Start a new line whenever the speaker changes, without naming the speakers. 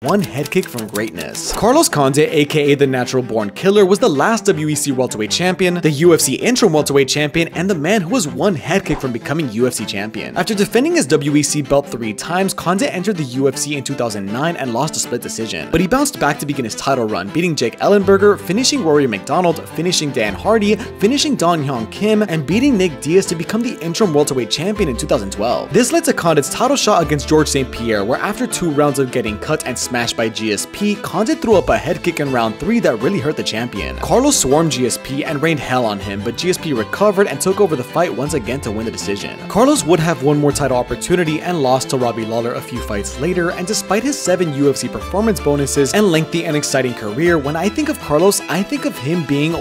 one head kick from greatness. Carlos Condit, aka the Natural Born Killer, was the last WEC welterweight champion, the UFC interim welterweight champion, and the man who was one head kick from becoming UFC champion. After defending his WEC belt three times, Condit entered the UFC in 2009 and lost a split decision. But he bounced back to begin his title run, beating Jake Ellenberger, finishing Rory MacDonald, finishing Dan Hardy, finishing Dong Hyun Kim, and beating Nick Diaz to become the interim welterweight champion in 2012. This led to Condit's title shot against Georges St. Pierre, where after two rounds of getting cut and smashed by GSP, Condit threw up a head kick in round 3 that really hurt the champion. Carlos swarmed GSP and rained hell on him, but GSP recovered and took over the fight once again to win the decision. Carlos would have one more title opportunity and lost to Robbie Lawler a few fights later, and despite his 7 UFC performance bonuses and lengthy and exciting career, when I think of Carlos, I think of him being